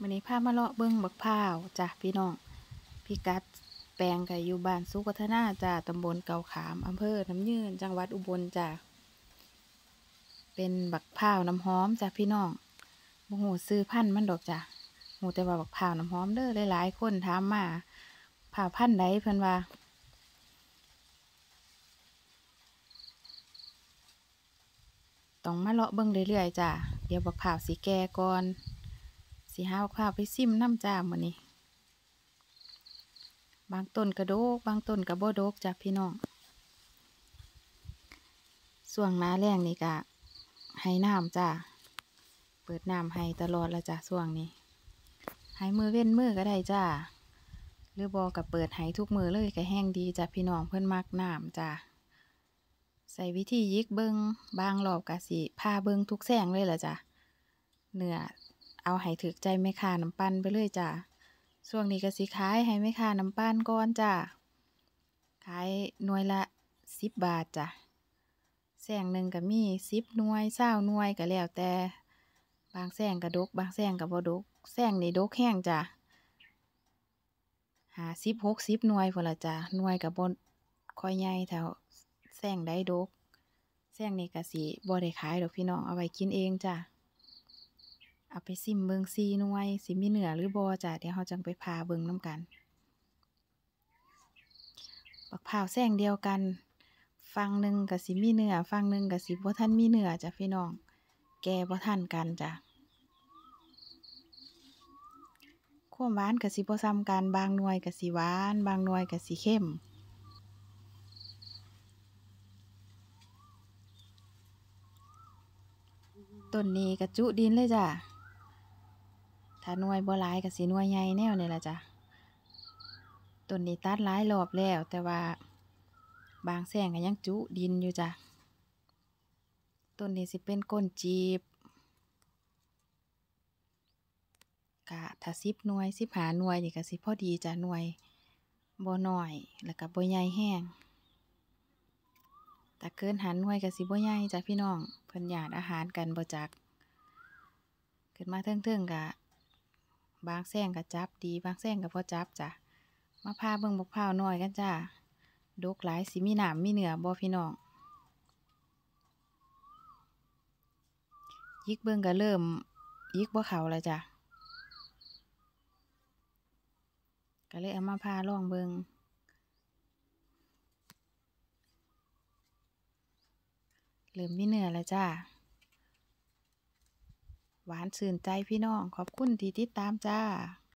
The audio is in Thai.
วันนี้พามาเลาะเบิ้งบักพร้าวจ้ะพี่น้องพี่กัดแปลงก็อยู่บ้านสุพัฒนาจ้ะตำบลเกาขามอำเภอน้ำยืนจังหวัดอุบลจ้ะเป็นบักพร้าวน้ำหอมจ้ะพี่น้องบ่ฮู้ซื้อพันธุ์มันดอกจ้ะฮู้แต่ว่าบักพร้าวน้ำหอมเด้อหลายๆคนถามมาพร้าพันธุ์ใดเพิ่นว่าต้องมาเลาะเบิ่งเรื่อยๆจ้ะเดี๋ยวบักพร้าวสิแก่ก่อน สิหาบักพร้าวไปซิมน้ำจ้ามื้อนี้ บางต้นกระโดก บางต้นกระโบโดกจ้ะพี่น้องส่วงน้าแรงนี่ก็ให้น้ำจ้าเปิดน้ำให้ตลอดละจ้ะส่วงนี้ให้มือเว้นมือก็ได้จ้าหรือบอกกับเปิดให้ทุกมือเลยก็แห้งดีจ้ะพี่น้องเพิ่อนมักน้ำจ้าใส่วิธียิกเบิงบางรอบกะสิพาเบิงทุกแสงเลยละจ้ะเนื้อ เอาให้ถึกใจแม่ค้าน้ำปั้นไปเลยจ้ะช่วงนี้ก็สิขายให้แม่ค้าน้ำปั้นก่อนจ้ะขายหน่วยละสิบบาทจ้ะแสงหนึ่งก็มีสิบหน่วยเศร้าหน่วยก็แล้วแต่ บางแสงก็ดก บางแสงก็บ่ดกแสงนี่ดกแห้งจ้ะหาสิบหกสิบหน่วยพุ่นละจ้ะหน่วยก็บ่ค่อยใหญ่เท่าแซงได้ดกแซงนี่ก็สิบ่ได้ขายดอกพี่น้องเอาไว้กินเองจ้ะ เอาไปซิมเบิงซีหน่วย สิมีเหนือหรือบ่จ้ะเดี๋ยวเราจังไปพาเบิงน้ำกันบักพร้าวแซงเดียวกัน ฟังหนึ่งก็สิมีเนื้อฟังหนึ่งก็สิบ่ทันมีเนื้อจ้ะพี่น้อง แก่บ่ทันกันจ้ะความหวานก็สิบ่ซ้ำกันบางหน่วยก็สิหวาน บางหน่วยก็สิเข้มต้นนี้กระจุดินเลยจ้ะ ถ้าหน่วยบ่หลายก็สิหน่วยใหญ่แนวนี่ล่ะจ้ะต้นนี้ตัดหลายรอบแล้ว แต่ว่าบางแสงก็ยังจุดินอยู่จ้ะต้นนี้สิเป็นก้นจีบกะถ้าสิบหน่วยสิบหาหน่วยนี่ก็สิพอดีจ้ะหน่วยบ่น้อย แล้วก็บ่ใหญ่แห้งแต่เกินหันหน่วยก็สิบ่ใหญ่จ้ะพี่น้องเพิ่นหยาดอาหารกันบ่จัก ขึ้นมาเทิงๆกะ บางแซงก็จับดี บางแซงก็บ่จับจ้ะมาพาเบิ่งบกพร้าวน้อยกันจ้าดกหลายสิมีหนามมีเหนือบ่พี่น้องยิกเบิ่งก็เริ่มยิกบ่เขาแล้วจ้ะก็เลยเอามาพาลองเบิ่งเริ่มมีเหนือแล้วจ้า หวานชื่นใจพี่น้อง ขอบคุณที่ติดตามจ้า